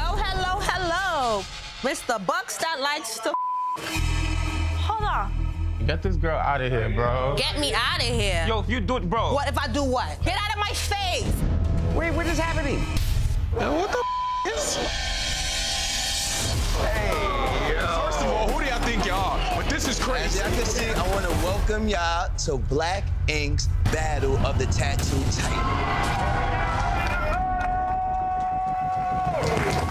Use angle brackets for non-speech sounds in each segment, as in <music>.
Hello, hello, hello. Mr. Bux that likes to. Hold on. Get this girl out of here, bro. Get me out of here. Yo, if you do it, bro. What if I do what? Get out of my face. Wait, what is happening? Yo, what the is? Hey, yo. First of all, who do y'all think y'all are? But this is crazy. As y'all can see, I want to welcome y'all to Black Ink's Battle of the Tattoo Titan.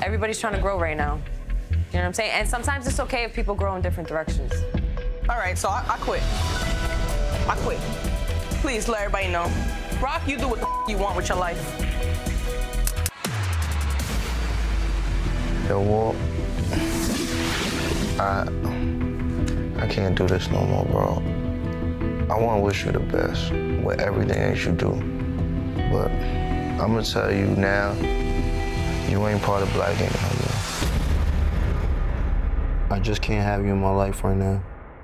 Everybody's trying to grow right now. You know what I'm saying? And sometimes it's okay if people grow in different directions. All right, so I, I quit. I quit. Please let everybody know. Rok, you do what the f- you want with your life. Yo, Walt, I, I can't do this no more, bro. I want to wish you the best with everything that you do. But I'm going to tell you now, you ain't part of Black no. I just can't have you in my life right now.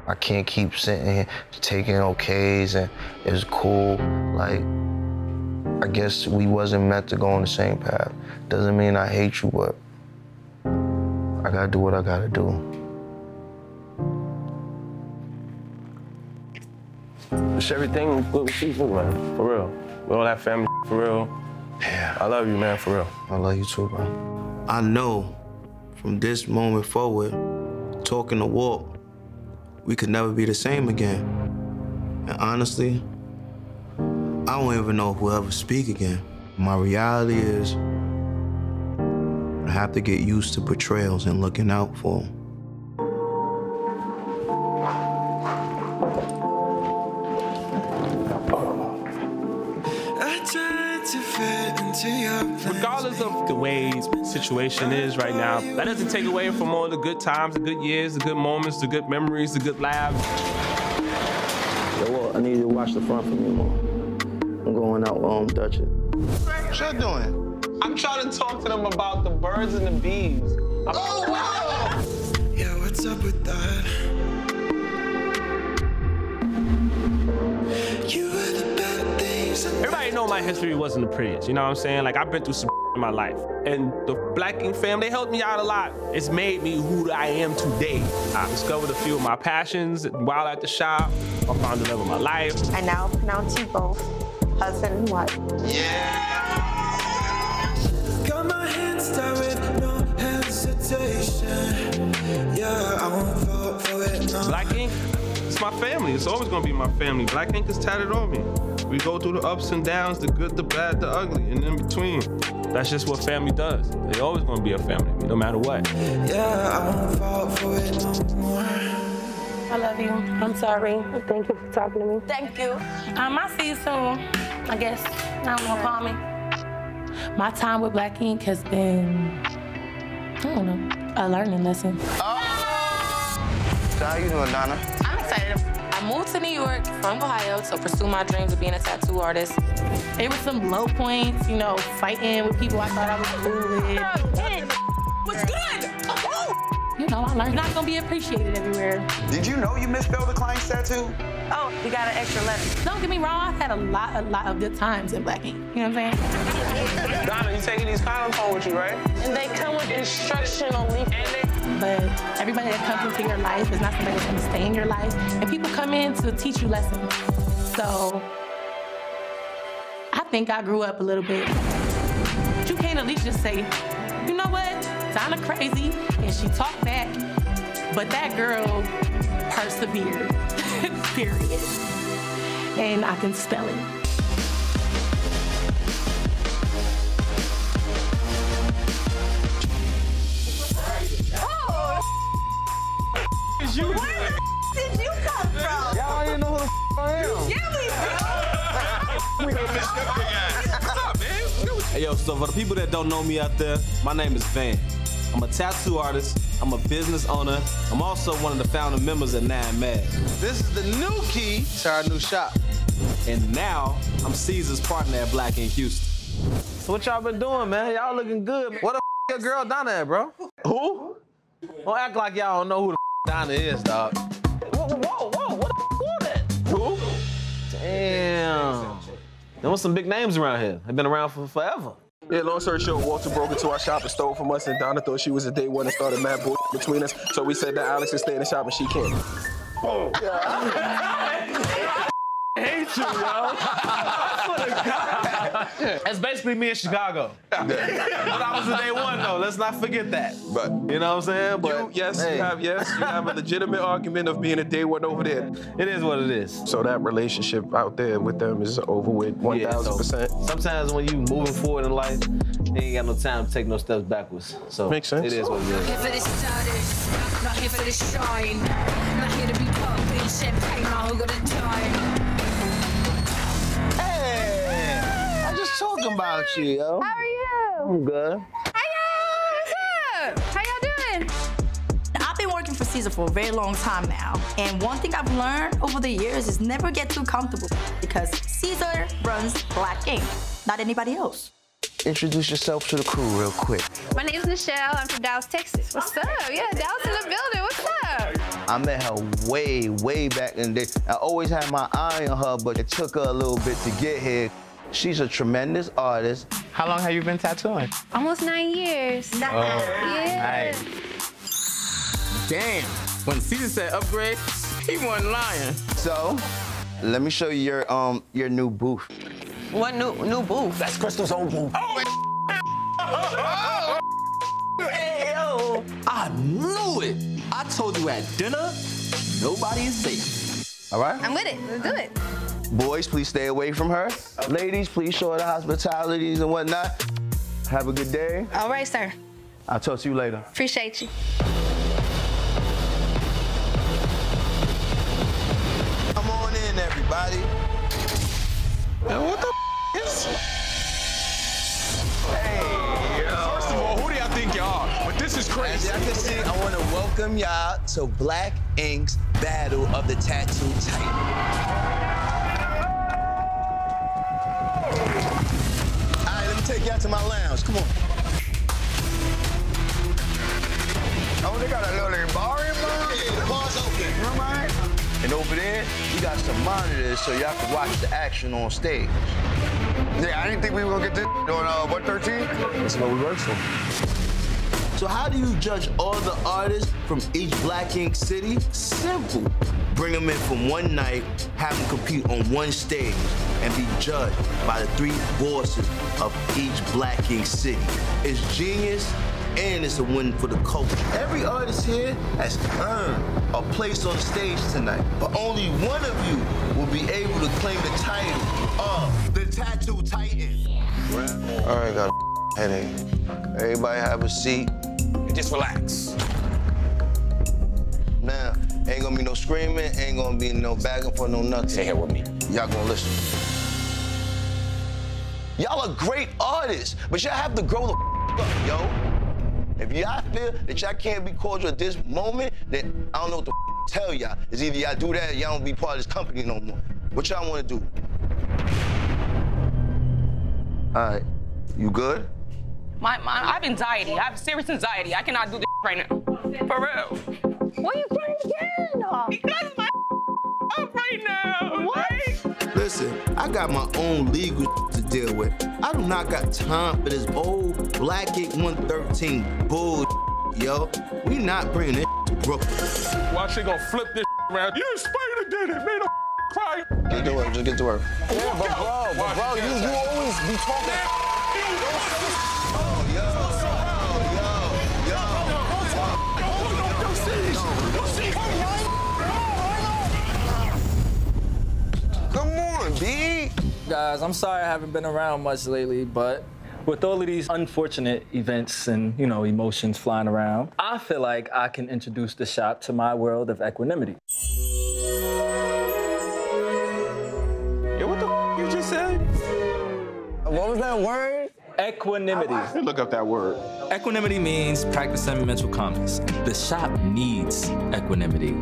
I can't keep sitting here taking okays and it's cool. Like, I guess we wasn't meant to go on the same path. Doesn't mean I hate you, but I gotta do what I gotta do. Wish everything with too, man. For real. With all that family, for real. Yeah. I love you, man, for real. I love you too, bro. I know from this moment forward, talking to Walt, we could never be the same again. And honestly, I don't even know if we'll ever speak again. My reality is, I have to get used to betrayals and looking out for them. Regardless of the way situation is right now, that doesn't take away from all the good times, the good years, the good moments, the good memories, the good laughs. Yo, Walt, I need you to watch the front for me more. I'm going out with um, Dutch. What you doing? I'm trying to talk to them about the birds and the bees. oh, wow! Yeah, what's up with that? You were the bad things. Everybody know my history wasn't the prettiest, you know what I'm saying? Like, I've been through some in my life. And the Black Ink fam, they helped me out a lot. It's made me who I am today. I discovered a few of my passions while at the shop. I found the love of my life. I now pronounce you both husband and wife. Got my hands tied with no hesitation. Yeah, I won't fall for it. No. Black Ink, it's my family. It's always gonna be my family. Black Ink is tatted on me. We go through the ups and downs, the good, the bad, the ugly, and in between. That's just what family does. They always gonna be a family, no matter what. Yeah, I won't fall for it no more. I love you. I'm sorry. Thank you for talking to me. Thank you. Um, I'll see you soon. I guess. I don't know, call me. My time with Black Ink has been, I don't know, a learning lesson. So how you doing, Donna? I'm excited. I moved to New York from Ohio to pursue my dreams of being a tattoo artist. There were some low points, you know, fighting with people I thought I was cool with. What's good? You know, I learned you're not gonna be appreciated everywhere. Did you know you misspelled the client's tattoo? Oh, you got an extra letter. Don't get me wrong, I've had a lot, a lot of good times in Black Ink. You know what I'm saying? Donna, you taking these condoms home with you, right? And they come with instructional leaflets. But everybody that comes into your life is not somebody that's gonna stay in your life. And people come in to teach you lessons. So I think I grew up a little bit. But you can't at least just say, you know what? Donna crazy and she talked back, but that girl persevered. <laughs> Period. And I can spell it. Is you? Where the did you come from? Y'all don't know who the I am. Yeah, we do. <laughs> Hey, yo, so for the people that don't know me out there, my name is Van. I'm a tattoo artist, I'm a business owner, I'm also one of the founding members of Nine Mad. This is the new key to our new shop. And now, I'm Ceaser's partner at Black Ink Houston. So what y'all been doing, man? Y'all looking good. What the your girl Donna at, bro? Who? Don't act like y'all don't know who the Donna is, dog. Whoa, whoa, whoa, what the was that? Who? Damn. There was some big names around here. They've been around for forever. Yeah, long story short, Walter broke into our shop and stole from us, and Donna thought she was a day one and started mad bull between us. So we said that Alex would stay in the shop and she can't. <laughs> Oh. <laughs> I hate you, yo. <laughs> I swear to God. That's basically me in Chicago. but I was a day one though. Let's not forget that. But you know what I'm saying? But you, yes, hey. you have yes, you have a legitimate argument of being a day one over there. It is what it is. So that relationship out there with them is over with one Yeah, thousand so percent. Sometimes when you moving forward in life, you ain't got no time to take no steps backwards. So Makes sense. It is what it Here is. for the status, not here for the shine. Not here to be popping champagne, not who gonna die. Talking about you, yo. How are you? I'm good. Hi, y'all. What's up? How y'all doing? I've been working for Ceaser for a very long time now. And one thing I've learned over the years is never get too comfortable because Ceaser runs Black Ink, not anybody else. Introduce yourself to the crew real quick. My name is Michelle. I'm from Dallas, Texas. What's up? Yeah, Dallas in the building. What's up? I met her way, way back in the day. I always had my eye on her, but it took her a little bit to get here. She's a tremendous artist. How long have you been tattooing? Almost nine years. Oh, yeah. Damn. When Ceaser said upgrade, he wasn't lying. So, let me show you your um your new booth. What new new booth? That's Krystal's old booth. Hey, yo. I knew it. I told you at dinner, nobody is safe. All right. I'm with it. Let's do it. Boys, please stay away from her. Ladies, please show her the hospitalities and whatnot. Have a good day. All right, sir. I'll talk to you later. Appreciate you. Come on in, everybody. what the is? First of all, who do y'all think y'all are? But this is As crazy. y'all can see, I want to welcome y'all to Black Ink's Battle of the Tattoo Titan. All right, let me take y'all to my lounge. Come on. Oh, they got a little bar in there? Yeah, the bar's open. You know what And over there, we got some monitors so y'all can watch the action on stage. Yeah, I didn't think we were gonna get this <laughs> on uh, 113. That's what we work for. So how do you judge all the artists from each Black Ink city? Simple. Bring them in from one night, have them compete on one stage, and be judged by the three voices of each Black Ink city. It's genius, and it's a win for the culture. Every artist here has earned a place on stage tonight, but only one of you will be able to claim the title of the Tattoo Titan. All right, got a headache. Everybody have a seat. Just relax. Now, ain't gonna be no screaming, ain't gonna be no bagging for no nothing. Stay here with me. Y'all gonna listen. Y'all are great artists, but y'all have to grow the up, yo. If y'all feel that y'all can't be cordial at this moment, then I don't know what to tell y'all. It's either y'all do that or y'all don't be part of this company no more. What y'all wanna do? All right, you good? My, my, I have anxiety. I have serious anxiety. I cannot do this right now. For real. Why you crying again? Because my <laughs> up right now. What? Listen, I got my own legal <laughs> to deal with. I do not got time for this old Black Ink 113 bull, <laughs> yo. We not bringing this to Brooklyn. Watch they gonna flip this around. You Spyder did it, made a cry. Get to work, just get to work. Yeah, but bro, but bro, you, you always be talking. Guys, I'm sorry I haven't been around much lately, but with all of these unfortunate events and, you know, emotions flying around, I feel like I can introduce the shop to my world of equanimity. Yo, what the f- you just said? What was that word? Equanimity. Look up that word. Equanimity means practicing mental calmness. The shop needs equanimity.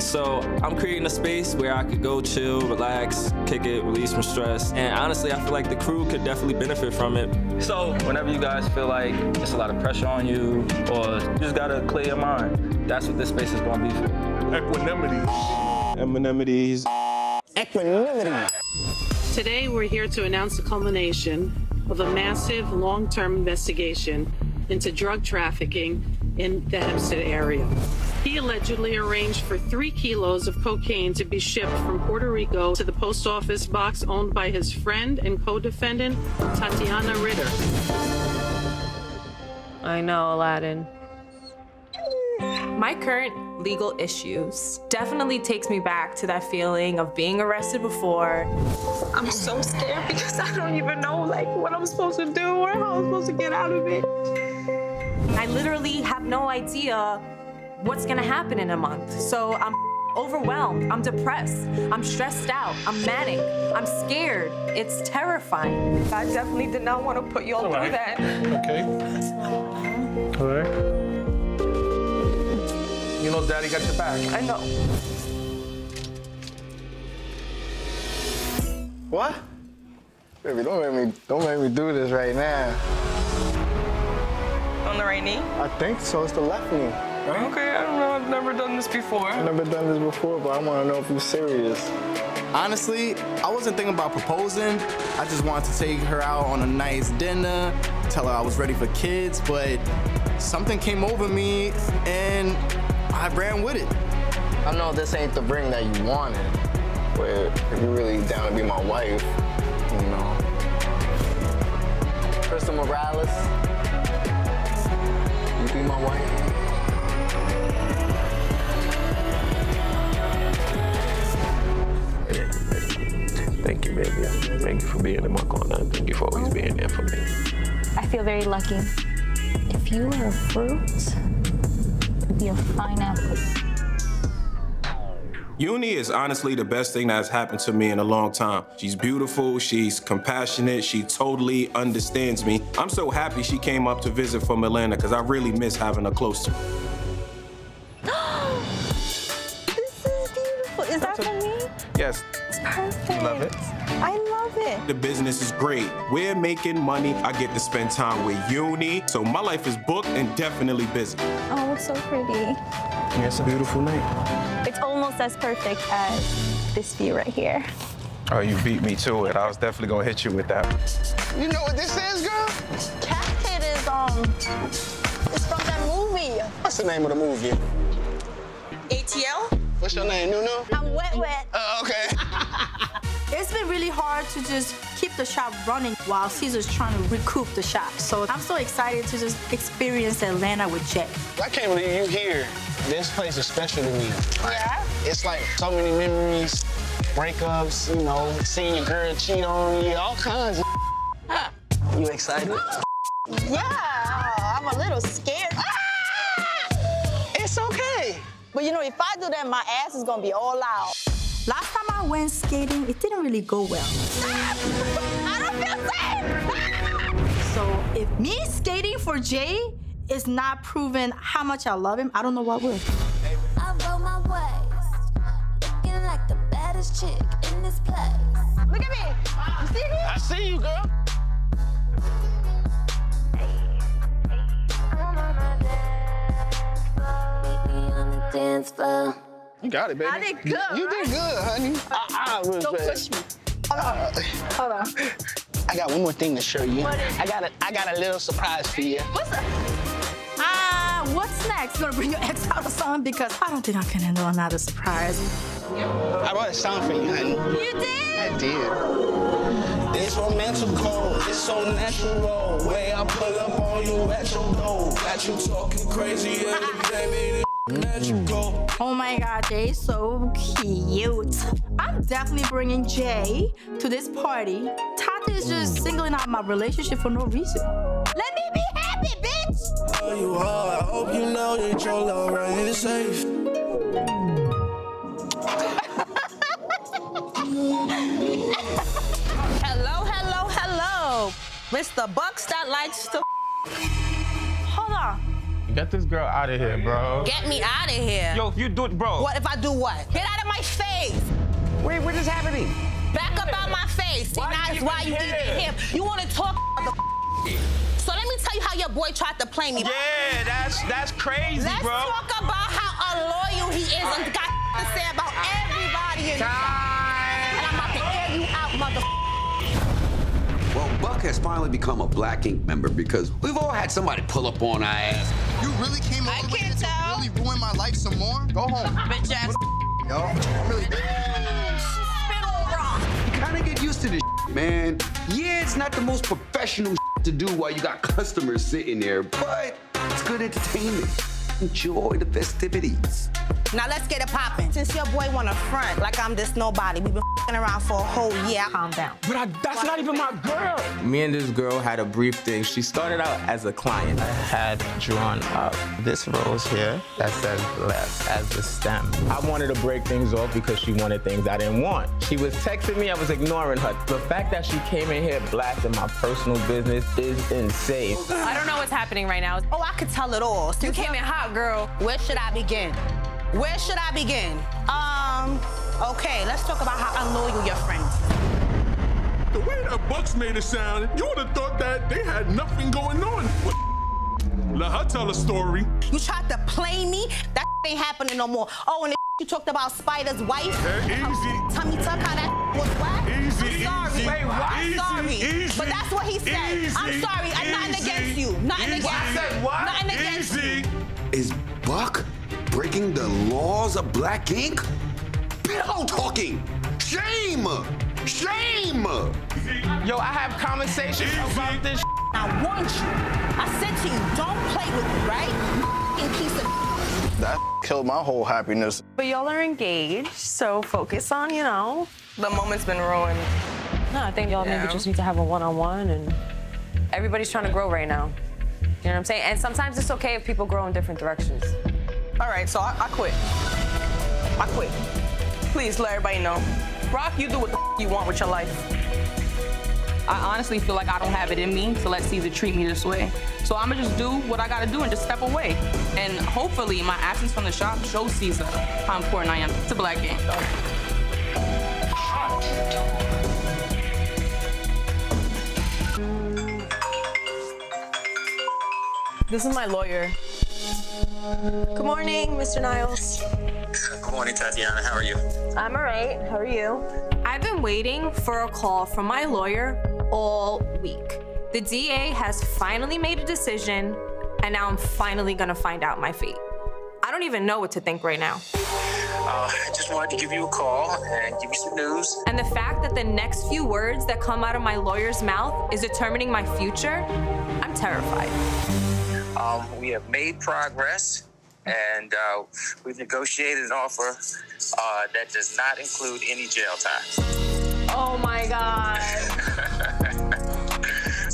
So I'm creating a space where I could go chill, relax, kick it, release some stress. And honestly, I feel like the crew could definitely benefit from it. So whenever you guys feel like it's a lot of pressure on you or you just gotta clear your mind, that's what this space is gonna be for. Equanimity. Equanimities. Today, we're here to announce the culmination of a massive long term investigation into drug trafficking in the Hempstead area. He allegedly arranged for three kilos of cocaine to be shipped from Puerto Rico to the post office box owned by his friend and co defendant, Tatiana Ritter. I know, Aladdin. My current legal issues definitely takes me back to that feeling of being arrested before. I'm so scared because I don't even know like what I'm supposed to do or how I'm supposed to get out of it. I literally have no idea what's gonna happen in a month. So I'm overwhelmed, I'm depressed, I'm stressed out, I'm manic, I'm scared. It's terrifying. I definitely did not want to put you all through that. Okay. All right. You know, Daddy got your back. I know. What? Baby, don't make me don't make me do this right now. On the right knee? I think so. It's the left knee. Okay, I don't know. I've never done this before. I've never done this before, but I want to know if you're serious. Honestly, I wasn't thinking about proposing. I just wanted to take her out on a nice dinner, tell her I was ready for kids, but something came over me and I ran with it. I know this ain't the ring that you wanted, but if you're really down to be my wife, you know. Krystal Morales, you be my wife. Baby. Thank you for being in my corner. Thank you for always being there for me. I feel very lucky. If you were a fruit, it'd be a pineapple. Euni is honestly the best thing that's happened to me in a long time. She's beautiful, she's compassionate, she totally understands me. I'm so happy she came up to visit from Atlanta because I really miss having her close to me. Yes, It's perfect. you love it. I love it. The business is great. We're making money. I get to spend time with Euni. So my life is booked and definitely busy. Oh, it's so pretty. Yeah, it's a beautiful night. It's almost as perfect as this view right here. Oh, you beat me to it. I was definitely gonna hit you with that. You know what this is, girl? Cat is um, it's from that movie. What's the name of the movie? ATL. What's your name, Nuno? I'm wet, wet. Uh, okay. <laughs> It's been really hard to just keep the shop running while Ceaser's trying to recoup the shop. So I'm so excited to just experience Atlanta with Jay. I can't believe you here. This place is special to me. yeah? It's like so many memories, breakups, you know, seeing your girl cheat on you, all kinds of You excited? <laughs> Yeah, I'm a little scared. It's. But you know, if I do that, my ass is gonna be all out. Last time I went skating, it didn't really go well. I don't feel safe. <laughs> so if me skating for Jay is not proving how much I love him, I don't know what will. I roll my waist, looking like the baddest chick in this place. Look at me. You see me? I see you, girl. Dance floor. You got it, baby. I did good, You did good, honey. Uh, uh, I, I was Don't bad. push me. Hold on. Hold on. I got one more thing to show you. What is I got a, I got a little surprise for you. What's up? Ah, what's next? You gonna bring your ex out or something? Because I don't think I can handle another surprise. I wrote a song for you, honey. You did? I did. It's romantical, it's so natural. Way I pull up on you at your door. Got you talking crazy, baby. Magical. Oh my god, Jay is so cute. I'm definitely bringing Jay to this party. Tata is just mm. singling out my relationship for no reason. Let me be happy, bitch! Love you hard. I hope you know that your love right here is safe. <laughs> Hello, hello, hello. Mr. Bux that likes to. Hold on. Get this girl out of here, bro. Get me out of here. Yo, if you do it, bro. What if I do what? Get out of my face. Wait, what is happening? Back up out my face. See, Why now you why you even need here? him. You want to talk about the So let me tell you how your boy tried to play me. Yeah, that's that's crazy, Let's bro. talk about how unloyal he is and got to say about everybody in this. And I'm about to air you out, mother. Well, Buck has finally become a Black Ink member because we've all had somebody pull up on our ass. You really came all the way here to really ruin my life some more? Go home. <laughs> Bitch ass. Yo, I'm really. You kind of get used to this, man. Yeah, it's not the most professional to do while you got customers sitting there, but it's good entertainment. Enjoy the festivities. Now let's get it popping. Since your boy wanna front like I'm this nobody, we've been fing around for a whole year. Calm down. But I, that's not even my girl. Me and this girl had a brief thing. She started out as a client. I had drawn up this rose here that says left as the stem. I wanted to break things off because she wanted things I didn't want. She was texting me, I was ignoring her. The fact that she came in here blasting my personal business is insane. I don't know what's happening right now. Oh, I could tell it all. You came in hot, girl. Where should I begin? Where should I begin? Um, okay, let's talk about how unloyal your friend is. The way that Bux made it sound, you would have thought that they had nothing going on. Let her tell a story. You tried to play me? That <laughs> ain't happening no more. Oh, and the <laughs> you talked about Spyder's wife? Hey, easy. Tummy tuck, how that <laughs> was whack? Easy, I'm sorry. easy. Wait, what? I'm Easy, sorry. easy, but that's what he said. I'm sorry. I'm nothing against you. Nothing easy. against I said what? Nothing against you. Is Buck breaking the laws of Black Ink? Pillow talking! Shame! Shame! Yo, I have conversations about this. I want you. I said to you, don't play with me, right? You f***ing piece of That killed my whole happiness. But y'all are engaged, so focus on, you know. The moment's been ruined. No, I think y'all Yeah. maybe just need to have a one-on-one and everybody's trying to grow right now. You know what I'm saying? And sometimes it's okay if people grow in different directions. All right, so I, I quit. I quit. Please let everybody know. Brock, you do what the f- you want with your life. I honestly feel like I don't have it in me to let Ceaser treat me this way. So I'm gonna just do what I gotta do and just step away. And hopefully my absence from the shop shows Ceaser how important I am to Black Gang. This is my lawyer. Good morning, Mr. Niles. Good morning, Tatiana. How are you? I'm all right. How are you? I've been waiting for a call from my lawyer all week. The DA has finally made a decision, and now I'm finally gonna find out my fate. I don't even know what to think right now. Uh, I just wanted to give you a call and give you some news. And the fact that the next few words that come out of my lawyer's mouth is determining my future, I'm terrified. Um, we have made progress, and uh, we've negotiated an offer uh, that does not include any jail time. Oh my God.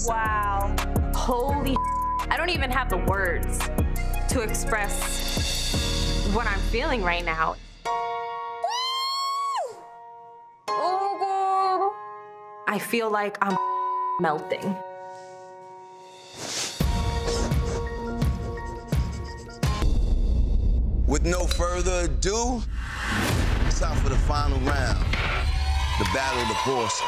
<laughs> wow. Holy I don't even have the words to express what I'm feeling right now. Oh God. I feel like I'm melting. With no further ado, it's time for the final round. The Battle of the Bosses.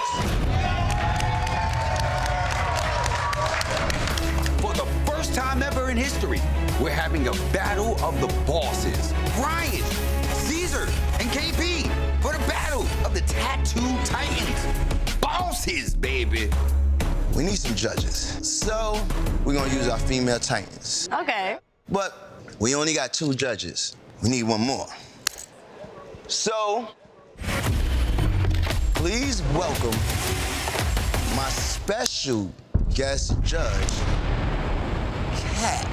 For the first time ever in history, we're having a battle of the bosses. Brian, Ceaser, and KP for the battle of the Tattoo Titans. Bosses, baby. We need some judges. So, we're gonna use our female titans. Okay. But we only got two judges. We need one more. So, please welcome my special guest judge, Kat.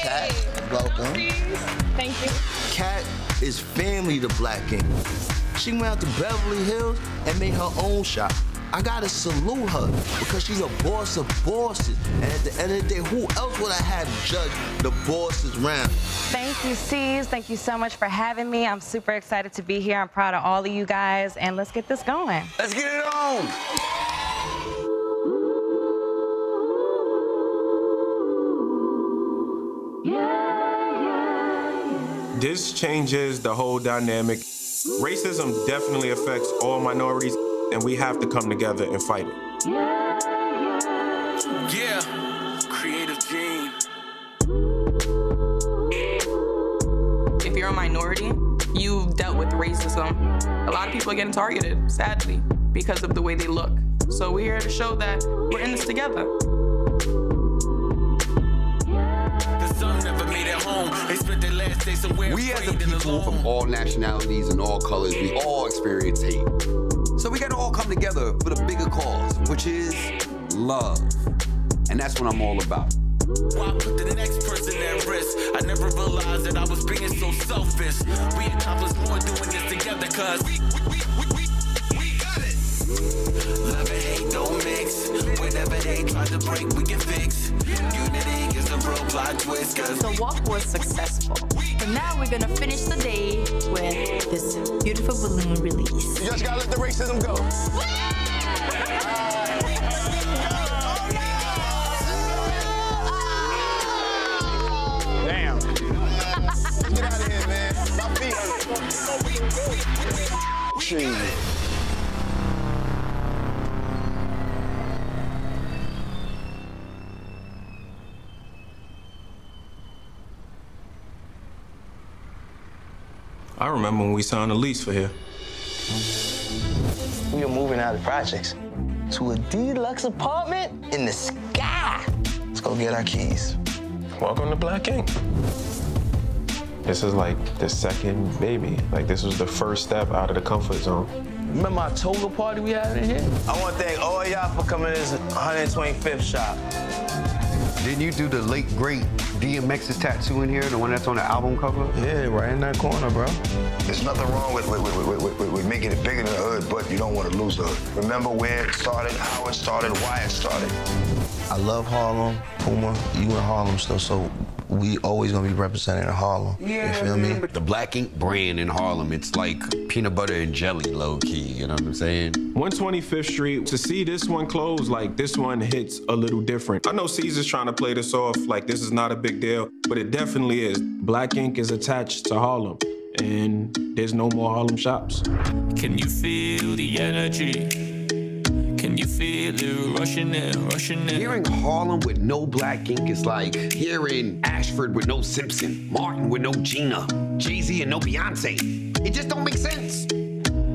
Kat, welcome. Thank you. Kat is family to Black Ink. She went out to Beverly Hills and made her own shop. I gotta salute her because she's a boss of bosses. And at the end of the day, who else would I have judge the bosses round? Thank you, C's. Thank you so much for having me. I'm super excited to be here. I'm proud of all of you guys, and let's get this going. Let's get it on. This changes the whole dynamic. Racism definitely affects all minorities, and we have to come together and fight it. Yeah, creative gene. If you're a minority, you've dealt with racism. A lot of people are getting targeted, sadly, because of the way they look. So we're here to show that we're in this together. We as a people from all nationalities and all colors, we all experience hate. So we gotta all come together for the bigger cause, which is love. And that's what I'm all about. Why put the next person at risk? I never realized that I was being so selfish. We accomplished more doing this together, cause we, we, we, we, we got it. Love and hate don't mix. Whatever they try to break, we can fix. Unity is a real plot twist, cause The walk was successful. And now we're gonna finish the day with this beautiful balloon release. You just gotta let the racism go. Damn. Get out of here, man. My feet. Shit. I remember when we signed a lease for here. We are moving out of the projects to a deluxe apartment in the sky. Let's go get our keys. Welcome to Black Ink. This is like the second baby. Like this was the first step out of the comfort zone. Remember our toga party we had in here? I want to thank all y'all for coming to this 125th shop. Didn't you do the late great DMX's tattoo in here, the one that's on the album cover? Yeah, right in that corner, bro. There's nothing wrong with, with, with, with, with, with making it bigger than the hood, but you don't want to lose the hood. Remember where it started, how it started, why it started. I love Harlem, Puma. You in Harlem still, so we always gonna be representing Harlem. Yeah, you feel me? The Black Ink brand in Harlem, it's like peanut butter and jelly, low key. You know what I'm saying? 125th Street, to see this one close, like this one hits a little different. I know Ceaser's trying to play this off like this is not a big deal, but it definitely is. Black Ink is attached to Harlem, and there's no more Harlem shops. Can you feel the energy? Can you feel it rushing in, rushing in? Hearing Harlem with no Black Ink is like hearing Ashford with no Simpson, Martin with no Gina, Jay Z and no Beyonce. It just don't make sense.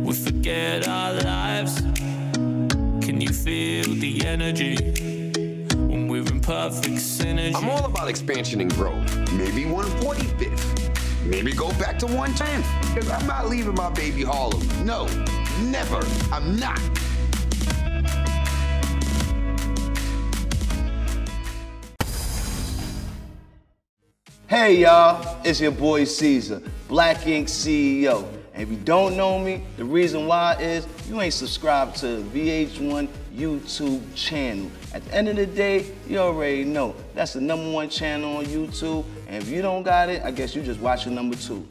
We forget our lives. Can you feel the energy when we're in perfect synergy? I'm all about expansion and growth. Maybe 145th. Maybe go back to 110. Because I'm not leaving my baby Harlem. No, never. I'm not. Hey y'all, it's your boy Ceaser, Black Ink CEO. And if you don't know me, the reason why is you ain't subscribed to VH1 YouTube channel. At the end of the day, you already know that's the number one channel on YouTube. And if you don't got it, I guess you just watching number two.